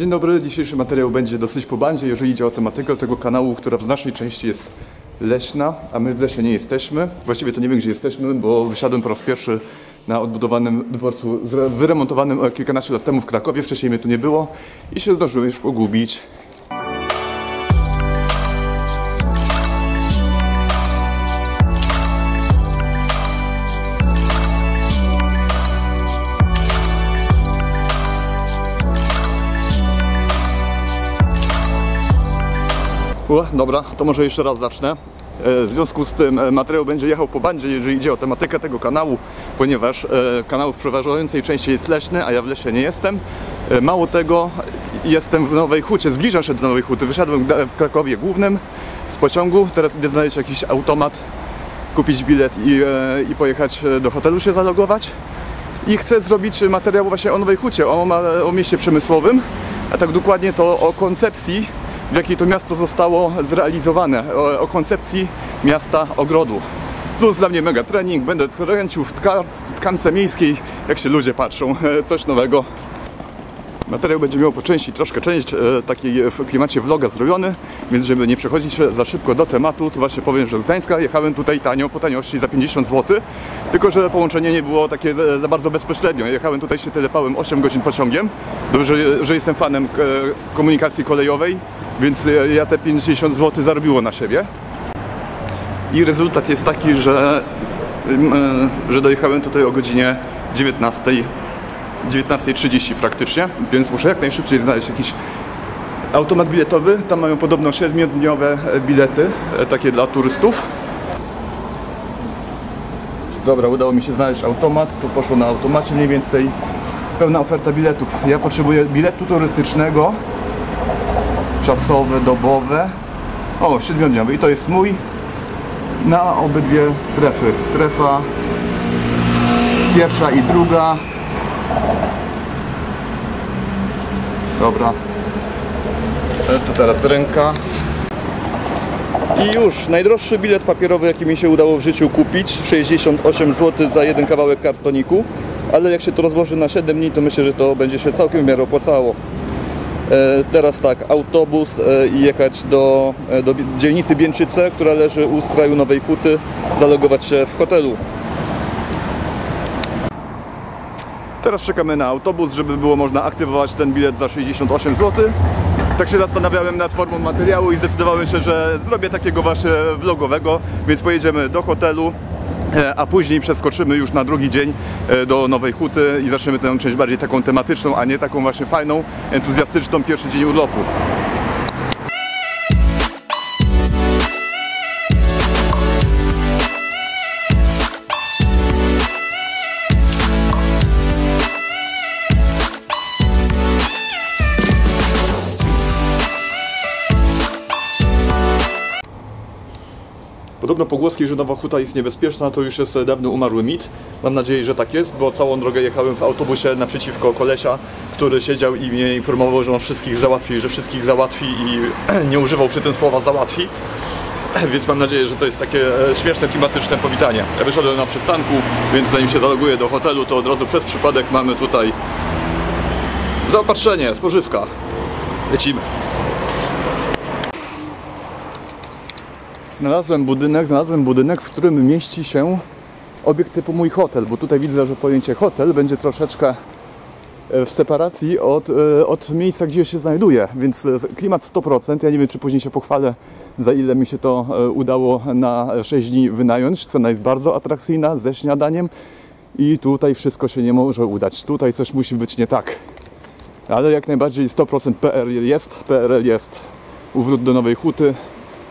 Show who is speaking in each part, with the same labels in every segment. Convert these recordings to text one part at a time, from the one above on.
Speaker 1: Dzień dobry, dzisiejszy materiał będzie dosyć po bandzie, jeżeli idzie o tematykę tego kanału, która w znacznej części jest leśna, a my w lesie nie jesteśmy. Właściwie to nie wiem, gdzie jesteśmy, bo wysiadłem po raz pierwszy na odbudowanym dworcu, wyremontowanym e, kilkanaście lat temu w Krakowie. Wcześniej mnie tu nie było i się zdążyłem już pogubić. Dobra, to może jeszcze raz zacznę. E, W związku z tym e, materiał będzie jechał po bandzie, jeżeli idzie o tematykę tego kanału, ponieważ e, kanał w przeważającej części jest leśny, a ja w lesie nie jestem. Mało tego, jestem w Nowej Hucie, zbliżam się do Nowej Huty. Wysiadłem w Krakowie Głównym z pociągu, teraz idę znaleźć jakiś automat, kupić bilet i, i pojechać do hotelu się zalogować. I chcę zrobić materiał właśnie o Nowej Hucie, o, o mieście przemysłowym, a tak dokładnie to o koncepcji, w jakiej to miasto zostało zrealizowane, o, o koncepcji miasta ogrodu. Plus dla mnie mega trening, będę kręcił w tka, tkance miejskiej, jak się ludzie patrzą, coś nowego. Materiał będzie miał po części troszkę część e, takiej w klimacie vloga zrobiony, więc żeby nie przechodzić za szybko do tematu, to właśnie powiem, że z Gdańska jechałem tutaj tanio, po taniości za 50 zł, tylko że połączenie nie było takie za, bardzo bezpośrednio. Jechałem tutaj się telepałem 8 godzin pociągiem, dobrze, że jestem fanem e, komunikacji kolejowej, więc ja te 50 zł zarobiło na siebie. I rezultat jest taki, że, e, że dojechałem tutaj o godzinie 19. 19.30 praktycznie, więc muszę jak najszybciej znaleźć jakiś automat biletowy. Tam mają podobno 7-dniowe bilety, e, takie dla turystów. Dobra, udało mi się znaleźć automat, tu poszło na automacie mniej więcej pełna oferta biletów. Ja potrzebuję biletu turystycznego, czasowe, dobowe. O, 7-dniowy i to jest mój na obydwie strefy. Strefa pierwsza i druga. Dobra. E, To teraz ręka. I już, najdroższy bilet papierowy, jaki mi się udało w życiu kupić, 68 zł za jeden kawałek kartoniku, ale jak się to rozłoży na 7 dni, to myślę, że to będzie się całkiem w miarę opłacało. E, teraz tak, autobus e, i jechać do, e, do dzielnicy Bieńczyce, która leży u skraju Nowej Huty, zalogować się w hotelu. Teraz czekamy na autobus, żeby było można aktywować ten bilet za 68 zł. Tak się zastanawiałem nad formą materiału i zdecydowałem się, że zrobię takiego właśnie vlogowego, więc pojedziemy do hotelu, a później przeskoczymy już na drugi dzień e, do Nowej Huty i zaczniemy tę część bardziej taką tematyczną, a nie taką właśnie fajną, entuzjastyczną pierwszy dzień urlopu. Podobno pogłoski, że Nowa Huta jest niebezpieczna, to już jest dawno umarły mit. Mam nadzieję, że tak jest, bo całą drogę jechałem w autobusie naprzeciwko kolesia, który siedział i mnie informował, że on wszystkich załatwi, że wszystkich załatwi i nie używał przy tym słowa załatwi. Więc mam nadzieję, że to jest takie e, śmieszne, klimatyczne powitanie. Ja wyszedłem na przystanku, więc zanim się zaloguję do hotelu, to od razu przez przypadek mamy tutaj zaopatrzenie, spożywka. Lecimy. Znalazłem budynek, znalazłem budynek, w którym mieści się obiekt typu mój hotel, bo tutaj widzę, że pojęcie hotel będzie troszeczkę e, w separacji od, e, od miejsca, gdzie się znajduje, więc e, klimat 100%. Ja nie wiem, czy później się pochwalę, za ile mi się to udało na 6 dni wynająć. Cena jest bardzo atrakcyjna, ze śniadaniem i tutaj wszystko się nie może udać. Tutaj coś musi być nie tak. Ale jak najbardziej 100% PRL jest, PRL jest. Uwrót do Nowej Huty.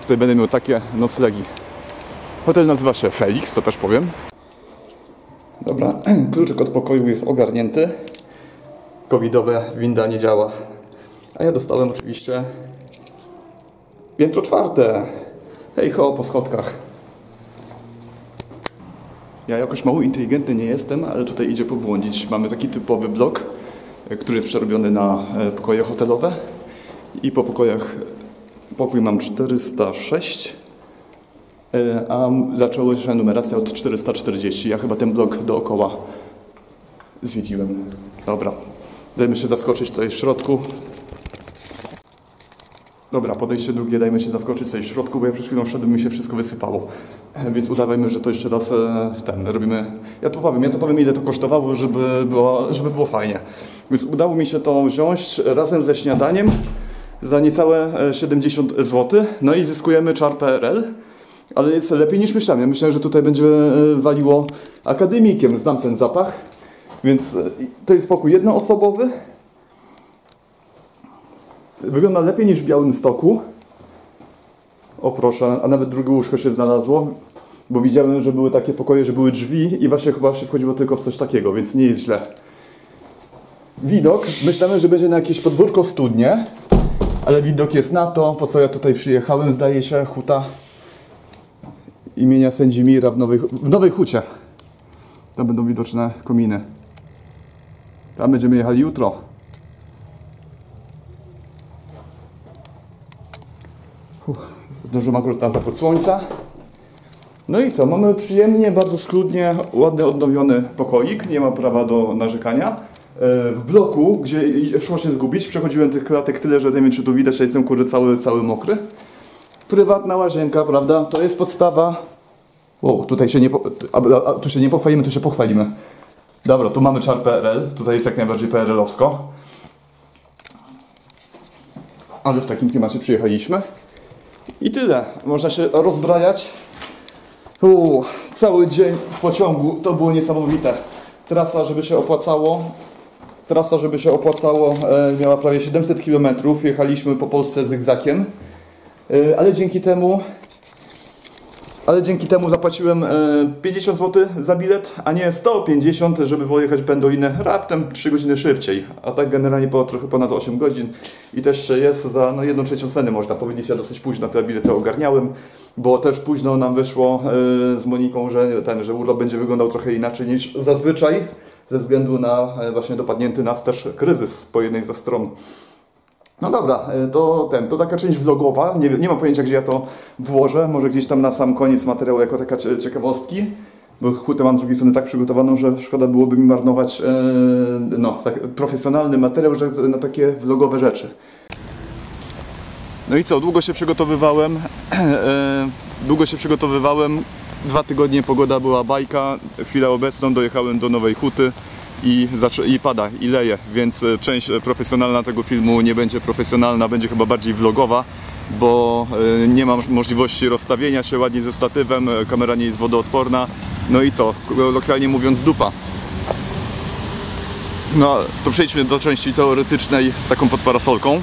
Speaker 1: Tutaj będę miał takie noclegi. Hotel nazywa się Felix, to też powiem. Dobra, kluczyk od pokoju jest ogarnięty. Covidowe winda nie działa. A ja dostałem oczywiście piętro czwarte. Hej ho, po schodkach. Ja jakoś mało inteligentny nie jestem, ale tutaj idzie pobłądzić. Mamy taki typowy blok, który jest przerobiony na e, pokoje hotelowe. I po pokojach pokój mam 406, e, a zaczęła się numeracja od 440. Ja chyba ten blok dookoła zwiedziłem. Dobra, Dajmy się zaskoczyć tutaj w środku. Dobra, podejście drugie, dajmy się zaskoczyć tutaj w środku, bo ja przed chwilą wszedłem i mi się wszystko wysypało. E, Więc udawajmy, że to jeszcze raz e, ten robimy. Ja to powiem, ja to powiem ile to kosztowało, żeby było, żeby było fajnie. Więc udało mi się to wziąć razem ze śniadaniem za niecałe e, 70 zł. No i zyskujemy czar PRL. Ale jest lepiej niż myślałem. Ja myślałem, że tutaj będzie e, waliło akademikiem. Znam ten zapach. Więc e, to jest pokój jednoosobowy. Wygląda lepiej niż w Białym Stoku. O proszę, a nawet drugie łóżko się znalazło. Bo widziałem, że były takie pokoje, że były drzwi i właśnie chyba się wchodziło tylko w coś takiego, więc nie jest źle. Widok, myślałem, że będzie na jakieś podwórko studnie, ale widok jest na to, po co ja tutaj przyjechałem, zdaje się, huta imienia Sędzimira w Nowej, w Nowej Hucie. Tam będą widoczne kominy. Tam będziemy jechali jutro. Zdążyłem akurat na zachód słońca. No i co, mamy przyjemnie, bardzo schludnie, ładny, odnowiony pokoik, nie ma prawa do narzekania. E, W bloku, gdzie szło się zgubić, przechodziłem tych klatek tyle, że nie wiem czy tu widać, że jestem kurczę cały, cały mokry. Prywatna łazienka, prawda, to jest podstawa. Wow, tutaj się nie, a, a, tu się nie pochwalimy, tu się pochwalimy. Dobra, tu mamy czar PRL, tutaj jest jak najbardziej PRL-owsko. Ale w takim klimacie przyjechaliśmy. I tyle. Można się rozbrajać. Uuu, cały dzień w pociągu to było niesamowite. Trasa, żeby się opłacało. Trasa, żeby się opłacało, e, miała prawie 700 km. Jechaliśmy po Polsce zygzakiem. E, ale dzięki temu ale dzięki temu zapłaciłem e, 50 zł za bilet, a nie 150, żeby pojechać Pendolinę raptem 3 godziny szybciej. A tak generalnie po trochę ponad 8 godzin. I też jest za no, 1 trzecią ceny można powiedzieć. Ja dosyć późno te bilety ogarniałem, bo też późno nam wyszło e, z Moniką, że ten, że urlop będzie wyglądał trochę inaczej niż zazwyczaj, ze względu na e, właśnie dopadnięty nas też kryzys po jednej ze stron. No dobra, e, to ten, to taka część vlogowa. Nie, nie mam pojęcia, gdzie ja to włożę. Może gdzieś tam na sam koniec materiału, jako taka cie- ciekawostki. Bo hutę mam z drugiej strony tak przygotowaną, że szkoda byłoby mi marnować e, no, tak, profesjonalny materiał że, na takie vlogowe rzeczy. No i co, długo się przygotowywałem. E, długo się przygotowywałem. Dwa tygodnie pogoda była bajka. Chwilę obecną dojechałem do Nowej Huty i, i pada, i leje, więc e, część e, profesjonalna tego filmu nie będzie profesjonalna, będzie chyba bardziej vlogowa, bo e, nie mam możliwości rozstawienia się ładnie ze statywem, kamera nie jest wodoodporna. No i co, lokalnie mówiąc dupa. No, to przejdźmy do części teoretycznej, taką pod parasolką.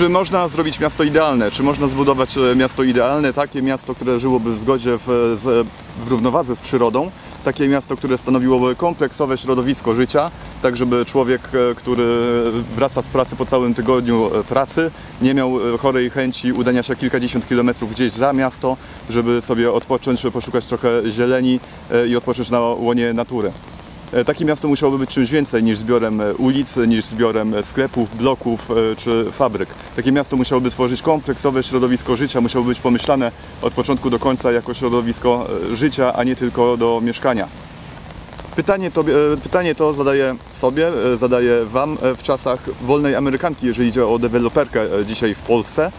Speaker 1: Czy można zrobić miasto idealne? Czy można zbudować e, miasto idealne? Takie miasto, które żyłoby w zgodzie, w, z, w równowadze z przyrodą. Takie miasto, które stanowiłoby kompleksowe środowisko życia, tak żeby człowiek, e, który wraca z pracy po całym tygodniu e, pracy, nie miał e, chorej chęci udania się kilkadziesiąt kilometrów gdzieś za miasto, żeby sobie odpocząć, poszukać trochę zieleni e, i odpocząć na łonie natury. E, Takie miasto musiałoby być czymś więcej niż zbiorem e, ulic, niż zbiorem e, sklepów, bloków czy fabryk. Takie miasto musiałoby tworzyć kompleksowe środowisko życia, musiałoby być pomyślane od początku do końca jako środowisko życia, a nie tylko do mieszkania. Pytanie to, e, pytanie to zadaję sobie, zadaję Wam w czasach wolnej Amerykanki, jeżeli idzie o deweloperkę dzisiaj w Polsce,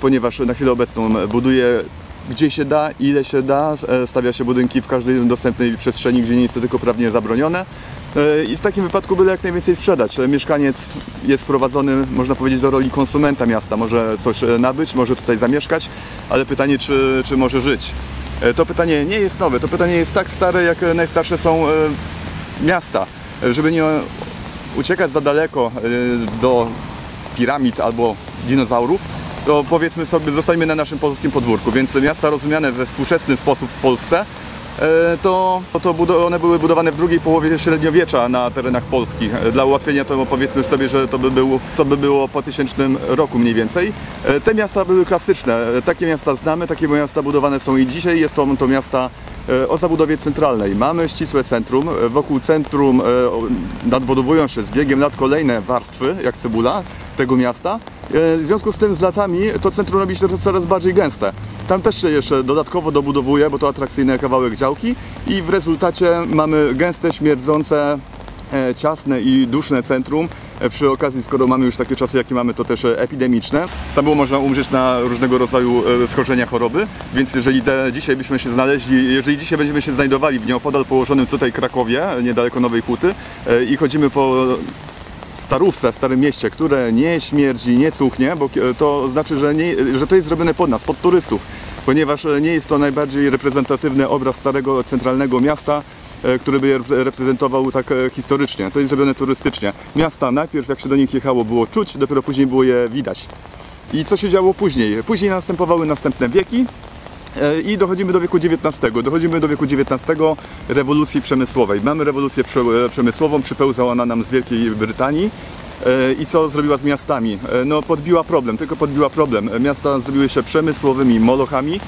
Speaker 1: ponieważ na chwilę obecną buduje gdzie się da, ile się da, e, stawia się budynki w każdej dostępnej przestrzeni, gdzie nie jest to tylko prawnie zabronione. E, I w takim wypadku byle jak najwięcej sprzedać. E, Mieszkaniec jest wprowadzony, można powiedzieć, do roli konsumenta miasta. Może coś nabyć, może tutaj zamieszkać, ale pytanie, czy, czy może żyć. To pytanie nie jest nowe, to pytanie jest tak stare, jak najstarsze są miasta. Żeby nie uciekać za daleko do piramid albo dinozaurów, powiedzmy sobie, zostańmy na naszym polskim podwórku. Więc miasta rozumiane we współczesny sposób w Polsce, e, to, to one były budowane w drugiej połowie średniowiecza na terenach Polski. E, Dla ułatwienia to powiedzmy sobie, że to by, było, to by było po tysięcznym roku mniej więcej. E, Te miasta były klasyczne. Takie miasta znamy, takie miasta budowane są i dzisiaj. Jest to, to miasta o zabudowie centralnej. Mamy ścisłe centrum. Wokół centrum nadbudowują się z biegiem lat kolejne warstwy, jak cebula tego miasta. E, W związku z tym z latami to centrum robi się coraz bardziej gęste. Tam też się jeszcze dodatkowo dobudowuje, bo to atrakcyjny kawałek działki i w rezultacie mamy gęste, śmierdzące e, ciasne i duszne centrum. E, Przy okazji, skoro mamy już takie czasy, jakie mamy, to też epidemiczne. Tam było można umrzeć na różnego rodzaju schorzenia choroby, więc jeżeli dzisiaj byśmy się znaleźli, jeżeli dzisiaj będziemy się znajdowali w nieopodal położonym tutaj Krakowie, niedaleko Nowej Huty i chodzimy po starówce, starym mieście, które nie śmierdzi, nie cuchnie, bo to znaczy, że, nie, że to jest zrobione pod nas, pod turystów, ponieważ e, nie jest to najbardziej reprezentatywny obraz starego, centralnego miasta, e, który by je rep- reprezentował tak e, historycznie. To jest zrobione turystycznie. Miasta najpierw, jak się do nich jechało, było czuć, dopiero później było je widać. I co się działo później? Później następowały następne wieki, I dochodzimy do wieku XIX. Dochodzimy do wieku XIX rewolucji przemysłowej. Mamy rewolucję e, przemysłową, przypełzała ona nam z Wielkiej Brytanii. E, I co zrobiła z miastami? E, No podbiła problem, tylko podbiła problem. E, Miasta zrobiły się przemysłowymi molochami, e,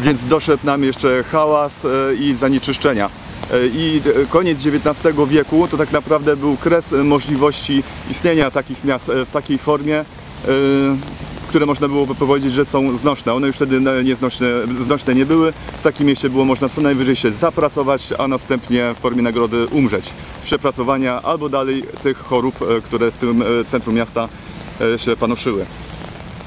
Speaker 1: więc doszedł nam jeszcze hałas e, i zanieczyszczenia. E, I e, koniec XIX wieku to tak naprawdę był kres e, możliwości istnienia takich miast e, w takiej formie, e, które można było powiedzieć, że są znośne. One już wtedy nieznośne, znośne nie były. W takim mieście było można co najwyżej się zapracować, a następnie w formie nagrody umrzeć z przepracowania albo dalej tych chorób, e, które w tym e, centrum miasta e, się panoszyły.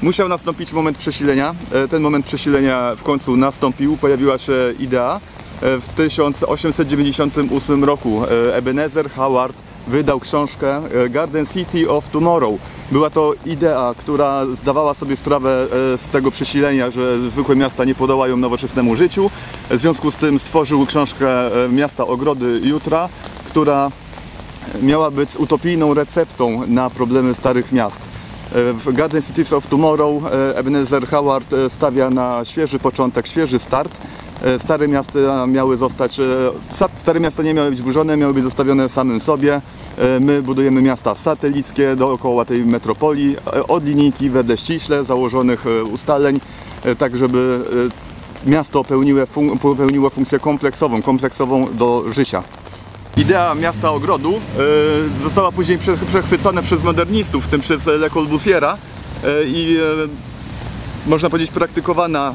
Speaker 1: Musiał nastąpić moment przesilenia. Ten moment przesilenia w końcu nastąpił. Pojawiła się idea. W 1898 roku Ebenezer Howard wydał książkę e, Garden City of Tomorrow. Była to idea, która zdawała sobie sprawę e, z tego przesilenia, że zwykłe miasta nie podołają nowoczesnemu życiu. W związku z tym stworzył książkę e, Miasta Ogrody Jutra, która miała być utopijną receptą na problemy starych miast. W Garden Cities of Tomorrow Ebenezer Howard stawia na świeży początek, świeży start. E, Stare miasta miały zostać, e, stare miasta nie miały być burzone, miały być zostawione samym sobie. E, My budujemy miasta satelickie dookoła tej metropolii, od linijki wedle ściśle założonych ustaleń, tak żeby miasto pełniło, pełniło funkcję kompleksową, kompleksową do życia. Idea miasta ogrodu została później prze, przechwycona przez modernistów, w tym przez Le Corbusiera i można powiedzieć praktykowana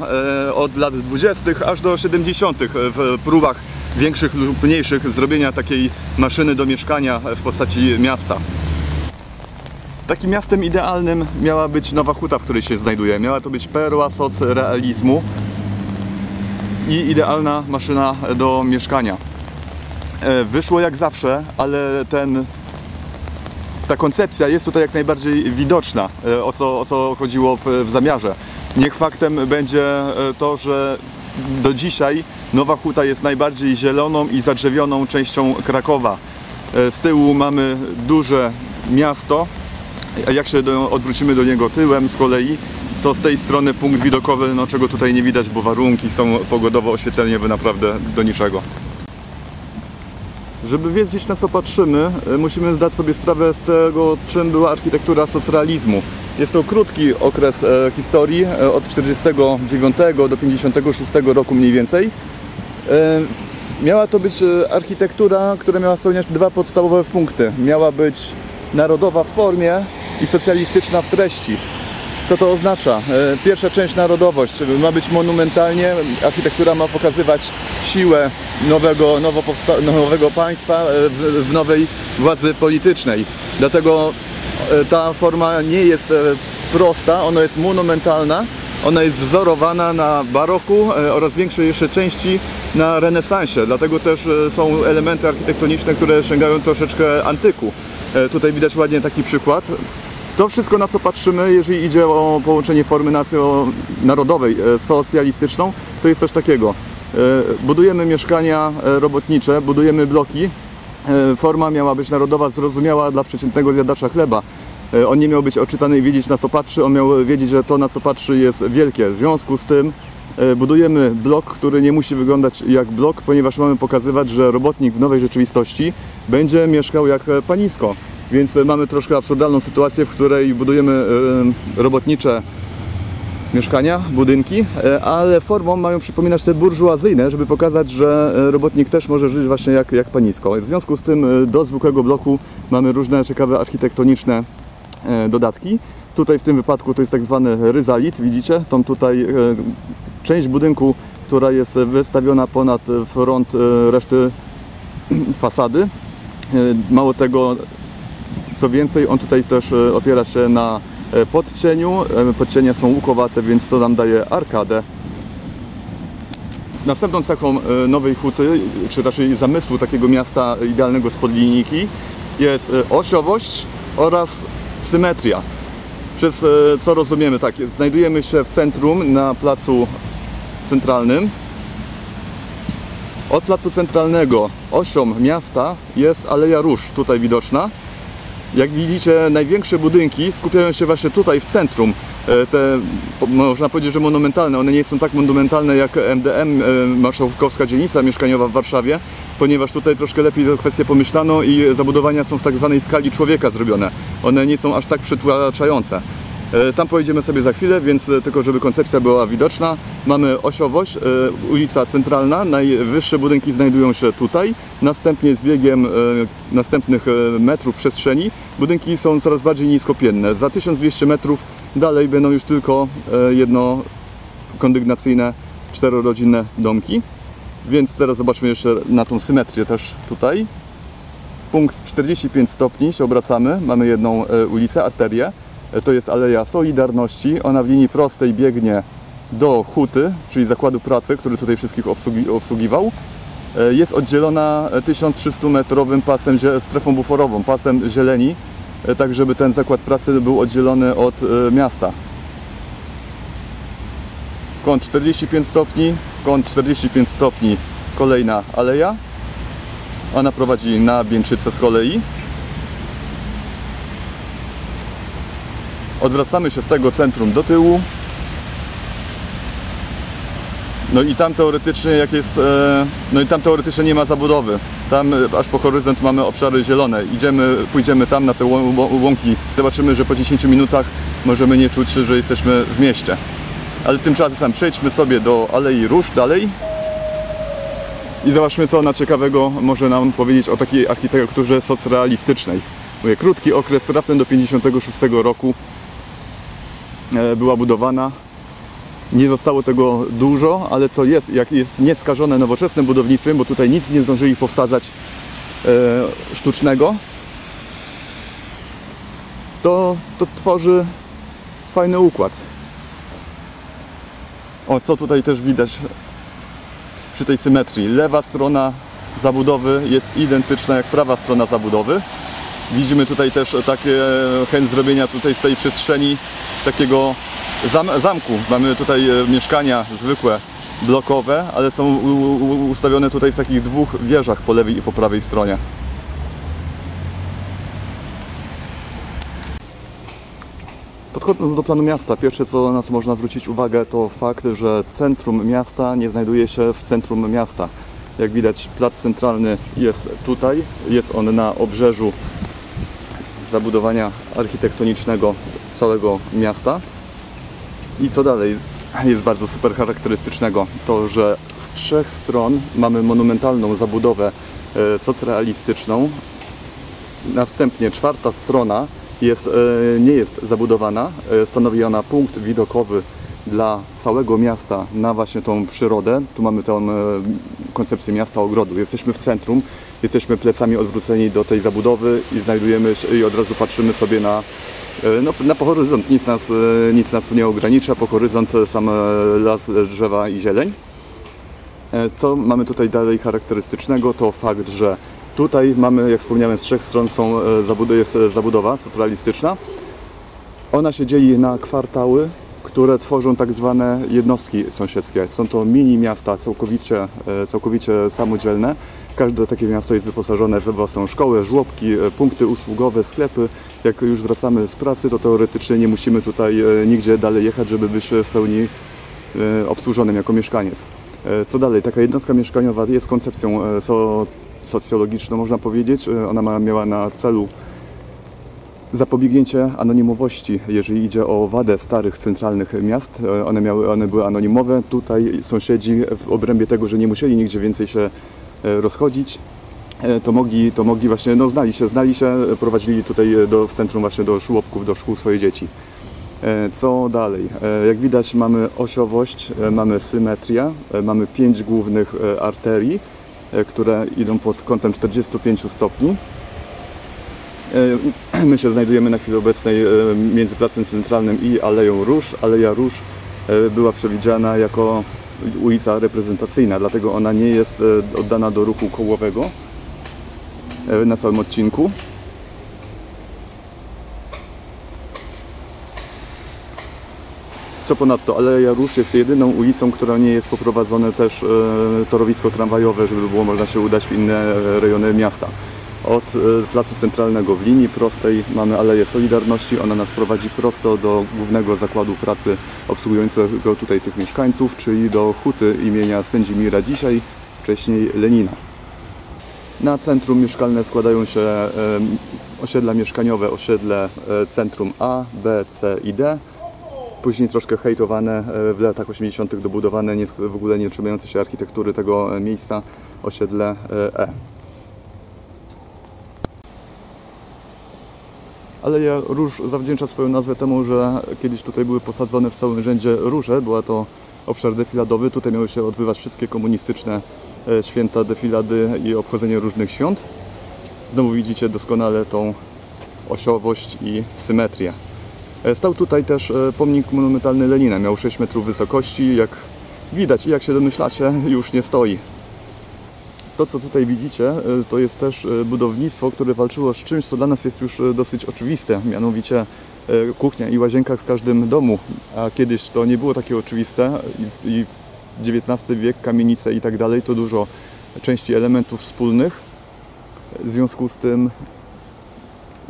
Speaker 1: e, od lat 20. aż do 70. w próbach większych lub mniejszych zrobienia takiej maszyny do mieszkania w postaci miasta. Takim miastem idealnym miała być Nowa Huta, w której się znajduje. Miała to być perła socrealizmu i idealna maszyna do mieszkania. E, Wyszło jak zawsze, ale ten, ta koncepcja jest tutaj jak najbardziej widoczna, e, o co, o co chodziło w, w zamiarze. Niech faktem będzie e, to, że do dzisiaj Nowa Huta jest najbardziej zieloną i zadrzewioną częścią Krakowa. E, Z tyłu mamy duże miasto, jak się odwrócimy do niego tyłem z kolei, to z tej strony punkt widokowy, no czego tutaj nie widać, bo warunki są pogodowo oświetleniowe naprawdę do niczego. Żeby wiedzieć na co patrzymy, e, musimy zdać sobie sprawę z tego, czym była architektura socrealizmu. Jest to krótki okres e, historii, e, od 49 do 56 roku mniej więcej. E, Miała to być e, architektura, która miała spełniać dwa podstawowe punkty. Miała być narodowa w formie i socjalistyczna w treści. Co to oznacza? E, Pierwsza część narodowość ma być monumentalnie, architektura ma pokazywać siłę nowego, nowo nowego państwa e, w, w nowej władzy politycznej. Dlatego ta forma nie jest e, prosta, ona jest monumentalna, ona jest wzorowana na baroku e, oraz większej jeszcze części na renesansie. Dlatego też e, są elementy architektoniczne, które sięgają troszeczkę antyku. E, Tutaj widać ładnie taki przykład. To wszystko na co patrzymy, jeżeli idzie o połączenie formy narodowej e, socjalistyczną, to jest coś takiego. E, Budujemy mieszkania e, robotnicze, budujemy bloki. E, Forma miała być narodowa, zrozumiała dla przeciętnego zjadacza chleba. E, On nie miał być oczytany i wiedzieć na co patrzy, on miał wiedzieć, że to na co patrzy jest wielkie. W związku z tym e, budujemy blok, który nie musi wyglądać jak blok, ponieważ mamy pokazywać, że robotnik w nowej rzeczywistości będzie mieszkał jak panisko. Więc mamy troszkę absurdalną sytuację, w której budujemy robotnicze mieszkania, budynki, e, ale formą mają przypominać te burżuazyjne, żeby pokazać, że e, robotnik też może żyć właśnie jak, jak panisko. W związku z tym e, do zwykłego bloku mamy różne ciekawe architektoniczne dodatki. Tutaj w tym wypadku to jest tak zwany ryzalit, widzicie? Tą tutaj część budynku, która jest wystawiona ponad front reszty fasady. Mało tego, co więcej, on tutaj też opiera się na e, podcieniu. E, Podcienie są łukowate, więc to nam daje arkadę. Następną cechą e, Nowej Huty, czy raczej zamysłu takiego miasta idealnego spod linijki jest osiowość oraz symetria. Przez co rozumiemy tak, znajdujemy się w centrum na placu centralnym. Od placu centralnego osią miasta jest Aleja Róż, tutaj widoczna. Jak widzicie, największe budynki skupiają się właśnie tutaj w centrum. E, Te, można powiedzieć, że monumentalne. One nie są tak monumentalne jak MDM, e, Marszałkowska Dzielnica Mieszkaniowa w Warszawie, ponieważ tutaj troszkę lepiej tę kwestię pomyślano i zabudowania są w tak zwanej skali człowieka zrobione. One nie są aż tak przytłaczające. E, Tam pojedziemy sobie za chwilę, więc e, tylko żeby koncepcja była widoczna. Mamy osiowość, e, ulica Centralna, najwyższe budynki znajdują się tutaj. Następnie z biegiem następnych metrów przestrzeni budynki są coraz bardziej niskopienne. Za 1200 metrów dalej będą już tylko e, jednokondygnacyjne, czterorodzinne domki. Więc teraz zobaczmy jeszcze na tą symetrię też tutaj. Punkt 45 stopni się obracamy. Mamy jedną ulicę, arterię. E, To jest Aleja Solidarności. Ona w linii prostej biegnie do Huty, czyli zakładu pracy, który tutaj wszystkich obsługi, obsługiwał. E, Jest oddzielona 1300-metrowym pasem, zie- strefą buforową, pasem zieleni, e, tak żeby ten zakład pracy był oddzielony od e, miasta. Kąt 45 stopni, kąt 45 stopni, kolejna aleja. Ona prowadzi na Bieńczyce z kolei. Odwracamy się z tego centrum do tyłu. No i tam teoretycznie jak jest, e, no i tam teoretycznie nie ma zabudowy. Tam e, aż po horyzont mamy obszary zielone. Idziemy, pójdziemy tam na te łą- łą- łąki. Zobaczymy, że po 10 minutach możemy nie czuć, że jesteśmy w mieście. Ale tymczasem przejdźmy sobie do Alei Róż dalej i zobaczmy, co ona ciekawego może nam powiedzieć o takiej architekturze socrealistycznej. Mówię, krótki okres, raptem do 56 roku była budowana. Nie zostało tego dużo, ale co jest, jak jest nieskażone nowoczesnym budownictwem, bo tutaj nic nie zdążyli powsadzać e, sztucznego, to, to tworzy fajny układ. O, co tutaj też widać przy tej symetrii. Lewa strona zabudowy jest identyczna jak prawa strona zabudowy. Widzimy tutaj też takie chęć zrobienia tutaj z tej przestrzeni takiego zam zamku. Mamy tutaj e, mieszkania zwykłe, blokowe, ale są ustawione tutaj w takich dwóch wieżach po lewej i po prawej stronie. Podchodząc do planu miasta, pierwsze co na co można zwrócić uwagę to fakt, że centrum miasta nie znajduje się w centrum miasta. Jak widać plac centralny jest tutaj, jest on na obrzeżu zabudowania architektonicznego całego miasta. I co dalej jest bardzo super charakterystycznego, to że z trzech stron mamy monumentalną zabudowę e, socrealistyczną, Następnie czwarta strona jest, e, nie jest zabudowana. E, Stanowi ona punkt widokowy dla całego miasta na właśnie tą przyrodę. Tu mamy tą koncepcję miasta ogrodu. Jesteśmy w centrum, jesteśmy plecami odwróceni do tej zabudowy i znajdujemy i od razu patrzymy sobie na, e, no, na po horyzont. Nic nas, e, nic nas nie ogranicza. Po horyzont e, sam las, drzewa i zieleń. Co mamy tutaj dalej charakterystycznego, to fakt, że tutaj mamy, jak wspomniałem, z trzech stron są, jest zabudowa socrealistyczna. Ona się dzieli na kwartały, które tworzą tak zwane jednostki sąsiedzkie. Są to mini miasta całkowicie, całkowicie samodzielne. Każde takie miasto jest wyposażone we własną szkołę, żłobki, e, punkty usługowe, sklepy. Jak już wracamy z pracy, to teoretycznie nie musimy tutaj e, nigdzie dalej jechać, żeby być w pełni e, obsłużonym jako mieszkaniec. Co dalej? Taka jednostka mieszkaniowa jest koncepcją so, socjologiczną, można powiedzieć. Ona ma, miała na celu zapobiegnięcie anonimowości, jeżeli idzie o wadę starych, centralnych miast. One, miały, one były anonimowe. Tutaj sąsiedzi w obrębie tego, że nie musieli nigdzie więcej się rozchodzić, e, to mogli, to mogli właśnie, no znali się, znali się, e, prowadzili tutaj e, do, w centrum właśnie do żłobków, do szkół swoje dzieci. E, Co dalej? E, Jak widać mamy osiowość, e, mamy symetrię, e, mamy pięć głównych e, arterii. e, które idą pod kątem 45 stopni. E, My się znajdujemy na chwilę obecnej e, między Placem Centralnym i Aleją Róż. Aleja Róż e, była przewidziana jako ulica reprezentacyjna, dlatego ona nie jest e, oddana do ruchu kołowego e, na całym odcinku. Co ponadto, Aleja Róż jest jedyną ulicą, która nie jest poprowadzone też e, torowisko tramwajowe, żeby było można się udać w inne rejony miasta. Od e, Placu Centralnego w linii prostej mamy Aleję Solidarności. Ona nas prowadzi prosto do głównego zakładu pracy obsługującego tutaj tych mieszkańców, czyli do huty imienia Sędzimira dzisiaj, wcześniej Lenina. Na centrum mieszkalne składają się osiedla mieszkaniowe, osiedle e, centrum A, B, C i D. Później troszkę hejtowane, e, w latach 80. dobudowane, w ogóle nie trzymające się architektury tego miejsca, osiedle e, Aleja Róż zawdzięcza swoją nazwę temu, że kiedyś tutaj były posadzone w całym rzędzie róże. Była to obszar defiladowy. Tutaj miały się odbywać wszystkie komunistyczne e, święta, defilady i obchodzenie różnych świąt. Znowu widzicie doskonale tą osiowość i symetrię. E, Stał tutaj też e, pomnik monumentalny Lenina. Miał 6 metrów wysokości. Jak widać i jak się domyślacie, już nie stoi. To, co tutaj widzicie, e, to jest też e, budownictwo, które walczyło z czymś, co dla nas jest już e, dosyć oczywiste, mianowicie kuchnia i łazienka w każdym domu, a kiedyś to nie było takie oczywiste i, XIX wiek, kamienice i tak dalej, to dużo części elementów wspólnych. W związku z tym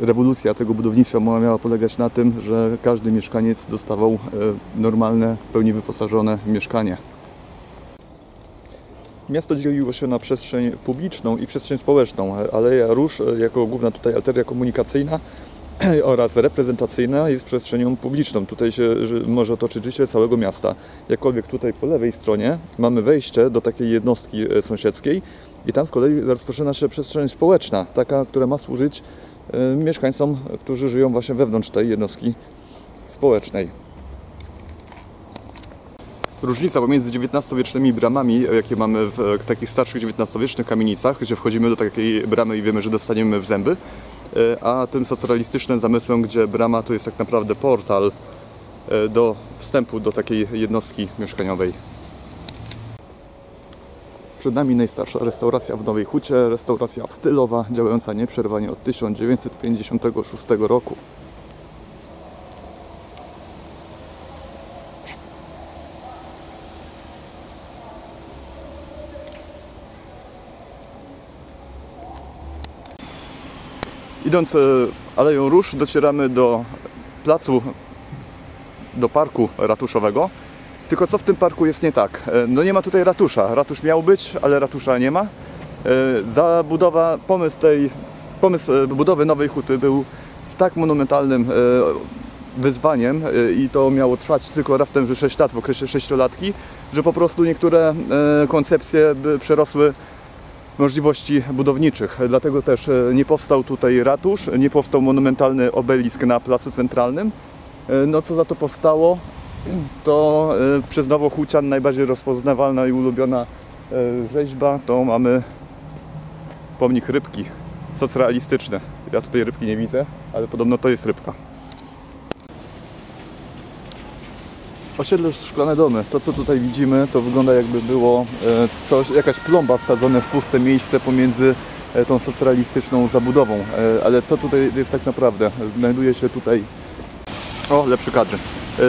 Speaker 1: rewolucja tego budownictwa miała polegać na tym, że każdy mieszkaniec dostawał normalne, w pełni wyposażone mieszkanie. Miasto dzieliło się na przestrzeń publiczną i przestrzeń społeczną. Aleja Róż e, jako główna tutaj arteria komunikacyjna oraz reprezentacyjna jest przestrzenią publiczną. Tutaj się że może toczyć życie całego miasta. Jakkolwiek tutaj po lewej stronie mamy wejście do takiej jednostki e, sąsiedzkiej i tam z kolei rozpoczyna się przestrzeń społeczna, taka, która ma służyć e, mieszkańcom, którzy żyją właśnie wewnątrz tej jednostki społecznej. Różnica pomiędzy XIX-wiecznymi bramami, jakie mamy w e, takich starszych XIX-wiecznych kamienicach, gdzie wchodzimy do takiej bramy i wiemy, że dostaniemy w zęby, e, a tym socrealistycznym zamysłem, gdzie brama to jest tak naprawdę portal e, do wstępu do takiej jednostki mieszkaniowej. Przed nami najstarsza restauracja w Nowej Hucie, restauracja stylowa, działająca nieprzerwanie od 1956 roku. Idąc e, Aleją Róż docieramy do placu, do parku ratuszowego. Tylko co w tym parku jest nie tak? E, No nie ma tutaj ratusza. Ratusz miał być, ale ratusza nie ma. E, Zabudowa, pomysł tej, pomysł budowy nowej huty był tak monumentalnym wyzwaniem i to miało trwać tylko raptem że 6 lat w okresie sześciolatki, że po prostu niektóre koncepcje by przerosły możliwości budowniczych. Dlatego też e, nie powstał tutaj ratusz, nie powstał monumentalny obelisk na Placu Centralnym. E, No co za to powstało? To e, przez Nowochółcian najbardziej rozpoznawalna i ulubiona rzeźba to mamy pomnik rybki, socrealistyczny. Ja tutaj rybki nie widzę, ale podobno to jest rybka. Osiedle Szklane Domy. To co tutaj widzimy to wygląda jakby było e, coś, jakaś plomba wsadzone w puste miejsce pomiędzy e, tą socrealistyczną zabudową. E, Ale co tutaj jest tak naprawdę? Znajduje się tutaj... O, lepszy kadr.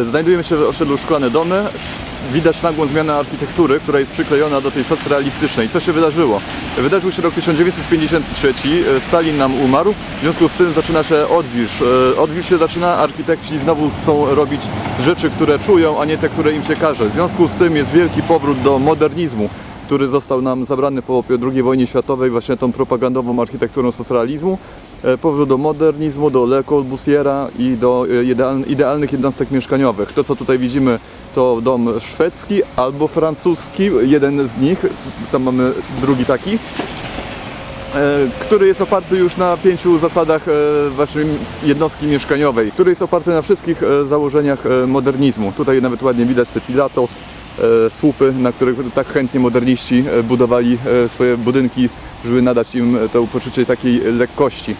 Speaker 1: Znajdujemy się w osiedlu Szklane Domy. Widać nagłą zmianę architektury, która jest przyklejona do tej socrealistycznej. Co się wydarzyło? Wydarzył się rok 1953, e, Stalin nam umarł, w związku z tym zaczyna się odwilż. E, Odwilż się zaczyna, architekci znowu chcą robić rzeczy, które czują, a nie te, które im się każe. W związku z tym jest wielki powrót do modernizmu, który został nam zabrany po II wojnie światowej właśnie tą propagandową architekturą socrealizmu. E, Powrót do modernizmu, do Le Corbusiera i do e, ideal- idealnych jednostek mieszkaniowych. To, co tutaj widzimy, to dom szwedzki albo francuski, jeden z nich, tam mamy drugi taki, e, który jest oparty już na pięciu zasadach waszej jednostki mieszkaniowej, który jest oparty na wszystkich założeniach modernizmu. Tutaj nawet ładnie widać te Pilatos, słupy, na których tak chętnie moderniści e, budowali e, swoje budynki, żeby nadać im e, to poczucie takiej lekkości.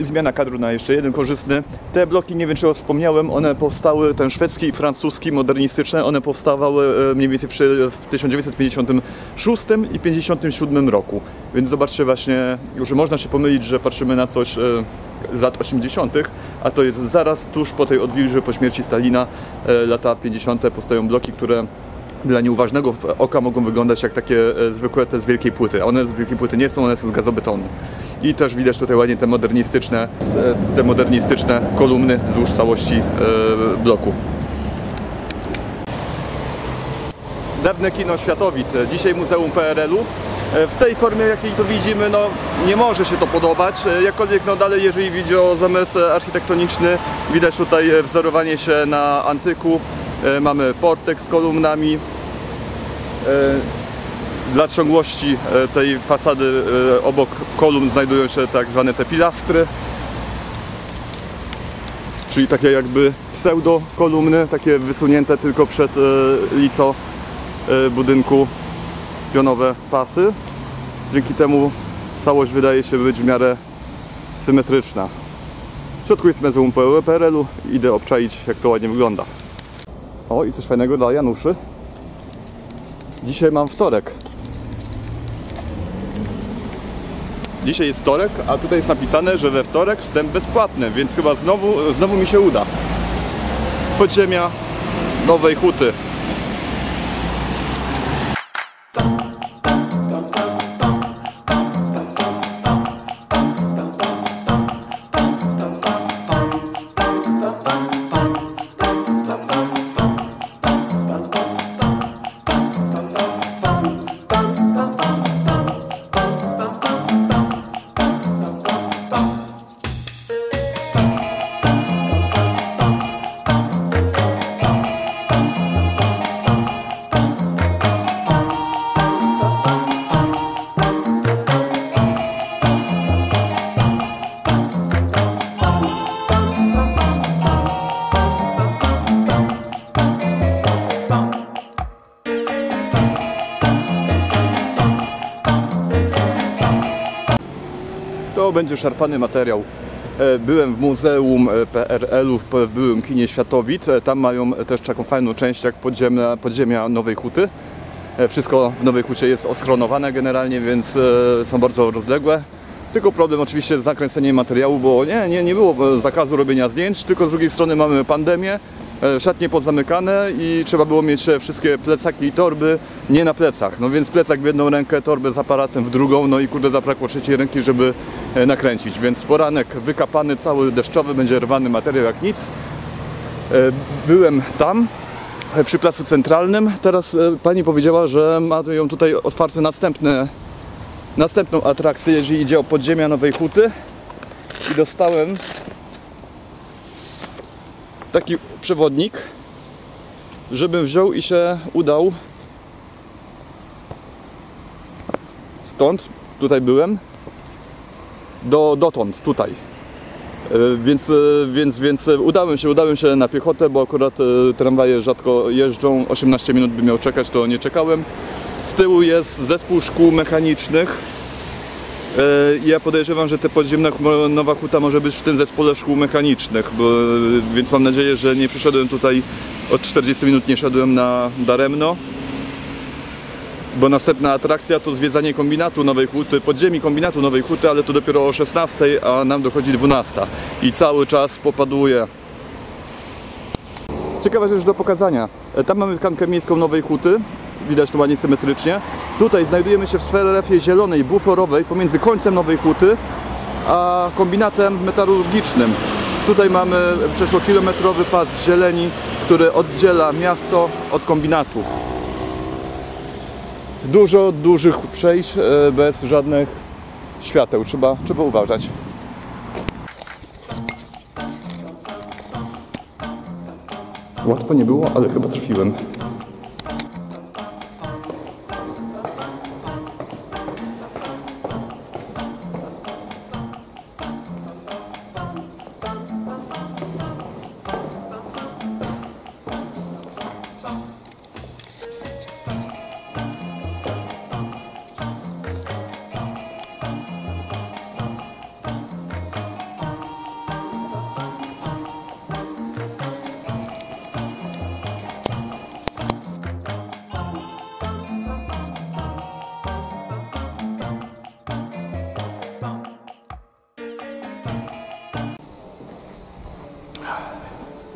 Speaker 1: Zmiana kadru na jeszcze jeden korzystny. Te bloki, nie wiem czy o wspomniałem, one powstały, ten szwedzki i francuski modernistyczne, one powstawały e, mniej więcej w 1956 i 57 roku. Więc zobaczcie właśnie, że można się pomylić, że patrzymy na coś e, z lat 80., a to jest zaraz tuż po tej odwilży, po śmierci Stalina, e, lata 50. powstają bloki, które dla nieuważnego oka mogą wyglądać jak takie e, zwykłe te z wielkiej płyty. One z wielkiej płyty nie są, one są z gazobetonu. I też widać tutaj ładnie te modernistyczne, e, te modernistyczne kolumny wzdłuż całości e, bloku. Dawne kino Światowit, dzisiaj Muzeum PRL-u. W tej formie, jakiej to widzimy, no nie może się to podobać. Jakkolwiek no dalej, jeżeli widzi o zamysł architektoniczny, widać tutaj wzorowanie się na antyku. E, Mamy portek z kolumnami. E, Dla ciągłości e, tej fasady obok kolumn znajdują się tak zwane te pilastry. Czyli takie jakby pseudo kolumny, takie wysunięte tylko przed lico budynku pionowe pasy. Dzięki temu całość wydaje się być w miarę symetryczna. W środku jest Muzeum PRL-u. Idę obczaić jak to ładnie wygląda. O i coś fajnego dla Januszy. Dzisiaj mam wtorek. Dzisiaj jest wtorek, a tutaj jest napisane, że we wtorek wstęp bezpłatny, więc chyba znowu, znowu mi się uda. Podziemia Nowej Huty. Będzie szarpany materiał. E, Byłem w Muzeum e, PRL-u, w byłym kinie Światowit. E, Tam mają też taką fajną część jak podziemia, podziemia Nowej Huty. Wszystko w Nowej Hucie jest oschronowane generalnie, więc są bardzo rozległe. Tylko problem oczywiście z zakręceniem materiału, bo nie, nie, nie było zakazu robienia zdjęć, tylko z drugiej strony mamy pandemię, szatnie podzamykane i trzeba było mieć e, wszystkie plecaki i torby nie na plecach. No więc plecak w jedną rękę, torbę z aparatem w drugą, no i kurde zabrakło trzeciej ręki, żeby e, nakręcić. Więc poranek wykapany, cały deszczowy, będzie rwany materiał jak nic. E, Byłem tam e, przy placu centralnym. Teraz e, pani powiedziała, że mają tutaj otwarte następne, następną atrakcję, jeżeli idzie o podziemia Nowej Huty. I dostałem taki przewodnik, żebym wziął i się udał stąd, tutaj byłem, do, dotąd, tutaj. E, Więc, e, więc, więc e, udałem się, udałem się na piechotę, bo akurat tramwaje rzadko jeżdżą. 18 minut bym miał czekać, to nie czekałem. Z tyłu jest zespół szkół mechanicznych. E, Ja podejrzewam, że te podziemna Nowa Huta może być w tym zespole szkół mechanicznych, bo, więc mam nadzieję, że nie przyszedłem tutaj od 40 minut, nie szedłem na daremno. Bo następna atrakcja to zwiedzanie kombinatu Nowej Huty, podziemi kombinatu Nowej Huty, ale to dopiero o 16, a nam dochodzi 12. I cały czas popaduje. Ciekawa rzecz do pokazania. E, Tam mamy tkankę miejską Nowej Huty. Widać to ładnie symetrycznie. Tutaj znajdujemy się w strefie zielonej, buforowej pomiędzy końcem Nowej Huty a kombinatem metalurgicznym. Tutaj mamy przeszło kilometrowy pas zieleni, który oddziela miasto od kombinatu. Dużo dużych przejść e, bez żadnych świateł. Trzeba, trzeba uważać. Łatwo nie było, ale chyba trafiłem.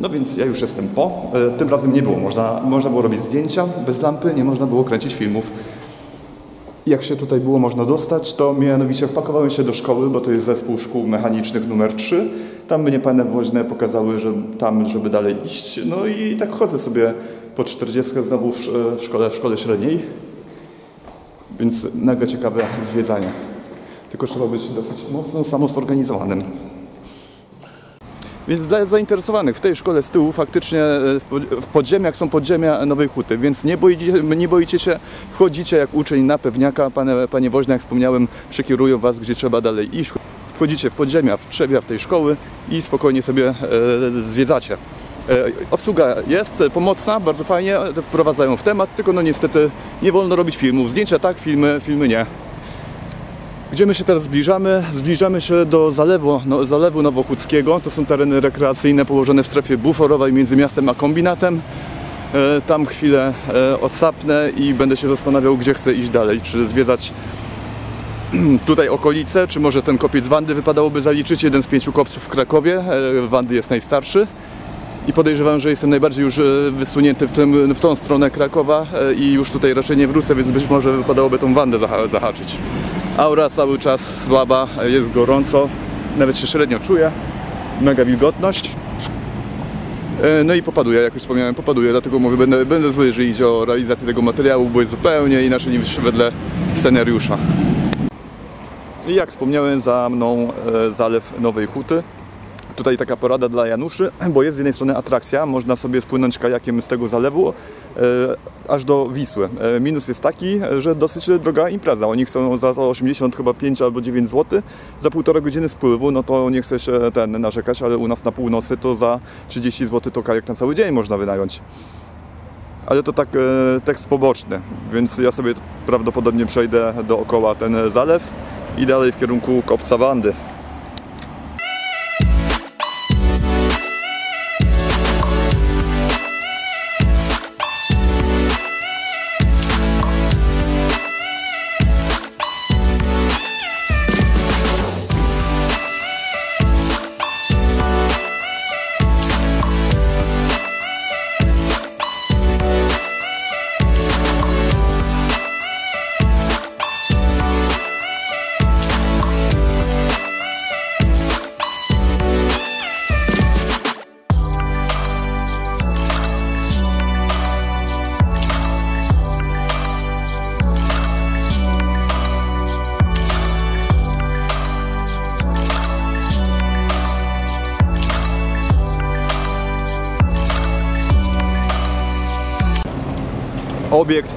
Speaker 1: No więc ja już jestem po. E, Tym razem nie było. Można, można było robić zdjęcia bez lampy, nie można było kręcić filmów. Jak się tutaj było można dostać, to mianowicie wpakowałem się do szkoły, bo to jest zespół szkół mechanicznych numer 3. Tam mnie panie woźne pokazały, że tam, żeby dalej iść. No i tak chodzę sobie po 40 znowu w, sz- w szkole, w szkole średniej. Więc mega ciekawe zwiedzanie. Tylko trzeba być dosyć mocno samozorganizowanym. Więc dla zainteresowanych w tej szkole z tyłu faktycznie e, w pod- w podziemiach są podziemia Nowej Huty, więc nie boicie, nie boicie się, wchodzicie jak uczeń na pewniaka, panie, panie jak wspomniałem, przekierują was, gdzie trzeba dalej iść. Wchodzicie w podziemia, w trzewia tej szkoły i spokojnie sobie e, zwiedzacie. E, obsługa jest pomocna, bardzo fajnie, wprowadzają w temat, tylko no niestety nie wolno robić filmów. Zdjęcia tak, filmy, filmy nie. Gdzie my się teraz zbliżamy? Zbliżamy się do zalewu, no, zalewu Nowochódzkiego. To są tereny rekreacyjne położone w strefie buforowej między miastem a kombinatem. E, tam chwilę e, odsapnę i będę się zastanawiał, gdzie chcę iść dalej. Czy zwiedzać tutaj okolice, czy może ten kopiec Wandy wypadałoby zaliczyć. Jeden z pięciu kopców w Krakowie. E, Wandy jest najstarszy. I podejrzewam, że jestem najbardziej już e, wysunięty w, tym, w tą stronę Krakowa e, i już tutaj raczej nie wrócę, więc być może wypadałoby tą Wandę zaha- zahaczyć. Aura cały czas słaba, jest gorąco, nawet się średnio czuję, mega wilgotność. E, No i popaduję, jak już wspomniałem, popaduję, dlatego mówię, będę, będę zły, jeżeli idzie o realizację tego materiału, bo jest zupełnie inaczej niż wedle scenariusza. I jak wspomniałem, za mną e, zalew Nowej Huty. Tutaj taka porada dla Januszy, bo jest z jednej strony atrakcja, można sobie spłynąć kajakiem z tego zalewu e, aż do Wisły. E, minus jest taki, że dosyć droga impreza. Oni chcą za to 80 chyba 5 albo 9 zł za półtora godziny spływu, no to nie chcę się ten narzekać, ale u nas na północy to za 30 zł to kajak na cały dzień można wynająć. Ale to tak e, tekst poboczny, więc ja sobie prawdopodobnie przejdę dookoła ten zalew i dalej w kierunku kopca Wandy.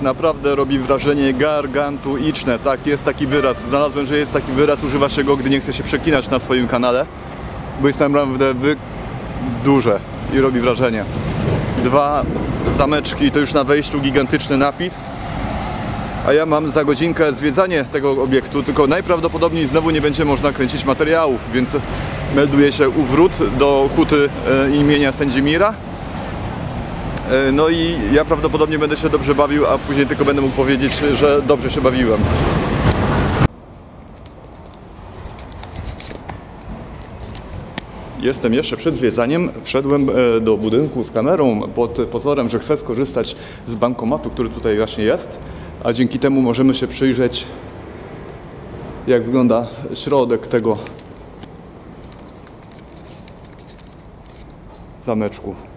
Speaker 1: Naprawdę robi wrażenie gargantuiczne. Tak, jest taki wyraz. Znalazłem, że jest taki wyraz, używa się go, gdy nie chce się przekinać na swoim kanale, bo jest naprawdę wy... duże i robi wrażenie. Dwa zameczki, to już na wejściu gigantyczny napis. A ja mam za godzinkę zwiedzanie tego obiektu, tylko najprawdopodobniej znowu nie będzie można kręcić materiałów, więc melduje się uwrót do huty e, imienia Sędzimira. E, No i ja prawdopodobnie będę się dobrze bawił, a później tylko będę mógł powiedzieć, że dobrze się bawiłem. Jestem jeszcze przed zwiedzaniem. Wszedłem e, do budynku z kamerą pod pozorem, że chcę skorzystać z bankomatu, który tutaj właśnie jest, a dzięki temu możemy się przyjrzeć, jak wygląda środek tego zameczku.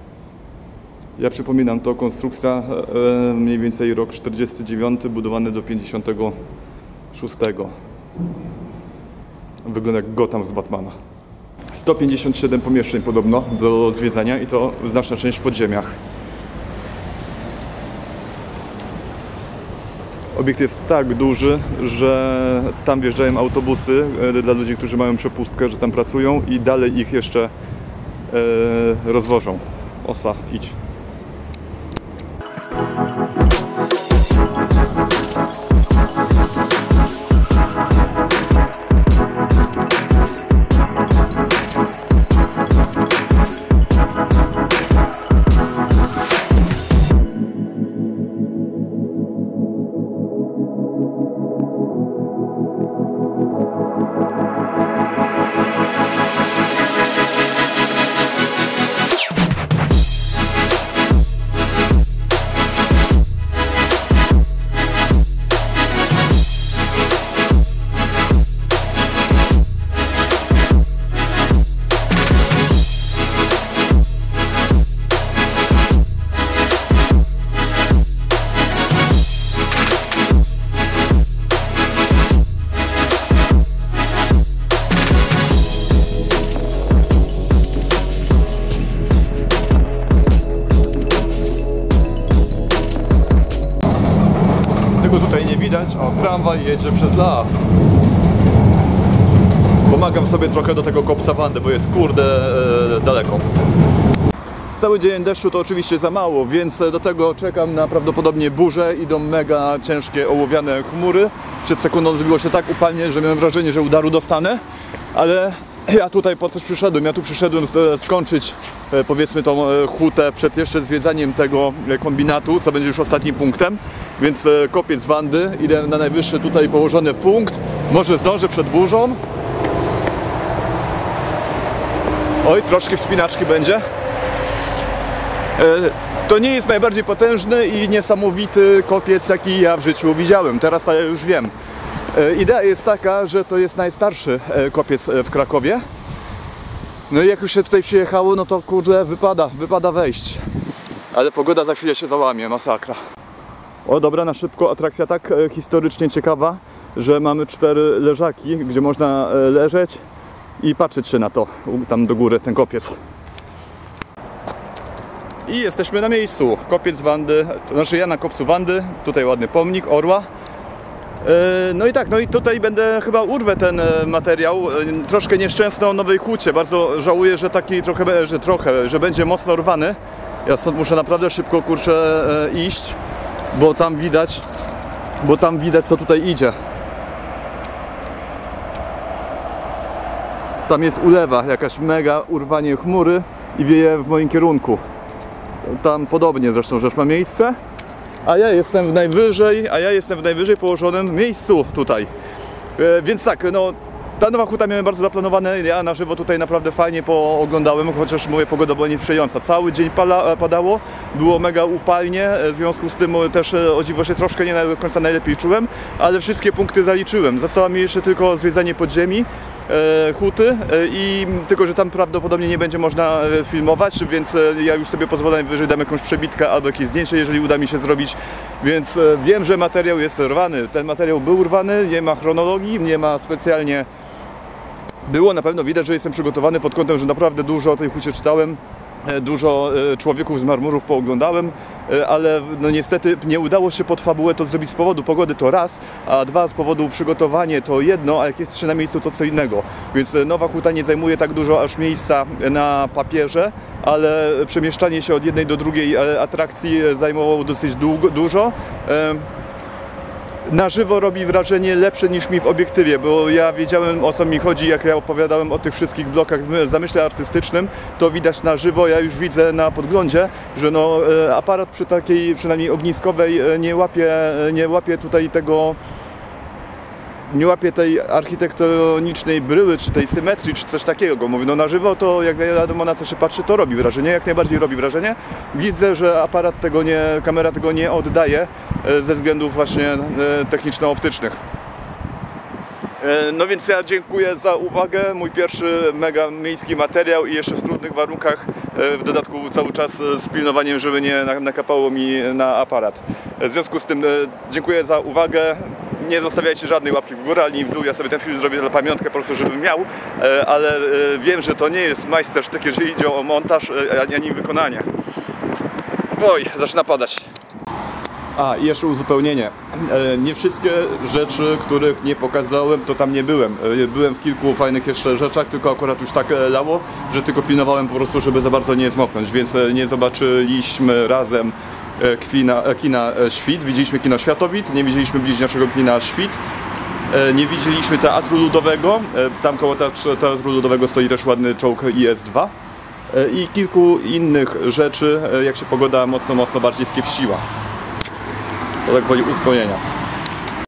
Speaker 1: Ja przypominam, to konstrukcja e, mniej więcej rok 49, budowany do 56. Wygląda jak Gotham z Batmana. 157 pomieszczeń podobno do zwiedzania i to znaczna część w podziemiach. Obiekt jest tak duży, że tam wjeżdżają autobusy e, dla ludzi, którzy mają przepustkę, że tam pracują i dalej ich jeszcze e, rozwożą. Osa, idź. Widać. Tramwaj jedzie przez las. Pomagam sobie trochę do tego kopsa wandy, bo jest kurde e, daleko. Cały dzień deszczu to oczywiście za mało, więc do tego czekam na prawdopodobnie burzę. Idą mega ciężkie ołowiane chmury. Przed sekundą zrobiło się tak upalnie, że miałem wrażenie, że udaru dostanę. Ale ja tutaj po coś przyszedłem? Ja tu przyszedłem skończyć e, powiedzmy tą e, hutę przed jeszcze zwiedzaniem tego e, kombinatu, co będzie już ostatnim punktem. Więc kopiec Wandy, idę na najwyższy tutaj położony punkt. Może zdążę przed burzą. Oj, troszkę wspinaczki będzie. To nie jest najbardziej potężny i niesamowity kopiec, jaki ja w życiu widziałem. Teraz to ja już wiem. E, Idea jest taka, że to jest najstarszy e, kopiec e, w Krakowie. No i jak już się tutaj przyjechało, no to kurde, wypada, wypada wejść. Ale pogoda za chwilę się załamie, masakra. O dobra, na szybko atrakcja tak historycznie ciekawa, że mamy cztery leżaki, gdzie można leżeć i patrzeć się na to, tam do góry, ten kopiec. I jesteśmy na miejscu. Kopiec Wandy, to znaczy ja na kopcu Wandy, tutaj ładny pomnik orła. E, No i tak, no i tutaj będę chyba urwę ten e, materiał. E, Troszkę nieszczęsny o nowej hucie. Bardzo żałuję, że taki trochę, że trochę, że będzie mocno rwany. Ja stąd muszę naprawdę szybko kurczę iść, bo tam widać, bo tam widać co tutaj idzie. Tam jest ulewa, jakaś mega urwanie chmury i wieje w moim kierunku. Tam podobnie zresztą rzecz ma miejsce. A ja jestem w najwyżej, a ja jestem w najwyżej położonym miejscu tutaj. E, więc tak, no ta nowa huta miałem bardzo zaplanowane. Ja na żywo tutaj naprawdę fajnie pooglądałem, chociaż moja pogoda była niesprzyjająca. Cały dzień pada, padało, było mega upalnie, e, w związku z tym e, też e, o dziwo się troszkę nie do końca najlepiej czułem, ale wszystkie punkty zaliczyłem. Zostało mi jeszcze tylko zwiedzanie podziemi, e, huty e, i tylko, że tam prawdopodobnie nie będzie można e, filmować, więc e, ja już sobie pozwolę najwyżej dam jakąś przebitkę albo jakieś zdjęcie, jeżeli uda mi się zrobić, więc e, wiem, że materiał jest rwany. Ten materiał był rwany, nie ma chronologii, nie ma specjalnie było na pewno widać, że jestem przygotowany pod kątem, że naprawdę dużo o tej hucie czytałem. e, Dużo e, człowieków z marmurów pooglądałem, e, ale no niestety nie udało się pod fabułę to zrobić z powodu pogody to raz, a dwa z powodu przygotowanie to jedno, a jak jest się na miejscu to co innego. Więc nowa huta nie zajmuje tak dużo aż miejsca na papierze, ale przemieszczanie się od jednej do drugiej atrakcji zajmowało dosyć długo, dużo. Na żywo robi wrażenie lepsze niż mi w obiektywie, bo ja wiedziałem o co mi chodzi, jak ja opowiadałem o tych wszystkich blokach z zamyśle artystycznym, to widać na żywo, ja już widzę na podglądzie, że no, e, aparat przy takiej przynajmniej ogniskowej e, nie łapie, e, nie łapie tutaj tego nie łapie tej architektonicznej bryły, czy tej symetrii, czy coś takiego. Mówię, no na żywo to jak wiadomo na co się patrzy, to robi wrażenie, jak najbardziej robi wrażenie. Widzę, że aparat tego nie, kamera tego nie oddaje e, ze względów właśnie e, techniczno-optycznych. E, No więc ja dziękuję za uwagę. Mój pierwszy mega miejski materiał i jeszcze w trudnych warunkach. e, W dodatku cały czas e, z pilnowaniem, żeby nie na- nakapało mi na aparat. W związku z tym dziękuję za uwagę. Nie zostawiajcie żadnej łapki w górę ani w dół. Ja sobie ten film zrobię dla pamiątkę po prostu, żebym miał. Ale wiem, że to nie jest majstersztyk, jeżeli idzie o montaż ani wykonanie. Oj, zaczyna padać. A, jeszcze uzupełnienie. E, Nie wszystkie rzeczy, których nie pokazałem, to tam nie byłem. E, Byłem w kilku fajnych jeszcze rzeczach, tylko akurat już tak e, lało, że tylko pilnowałem po prostu, żeby za bardzo nie zmoknąć, więc nie zobaczyliśmy razem kina e, Świt. Widzieliśmy kino Światowid, nie widzieliśmy bliźniaczego kina Świt. Nie widzieliśmy teatru ludowego. Tam koło teatru ludowego stoi też ładny czołg IS-2. E, I kilku innych rzeczy, jak się pogoda mocno, mocno bardziej skiepściła. To tak woli uspokojenia.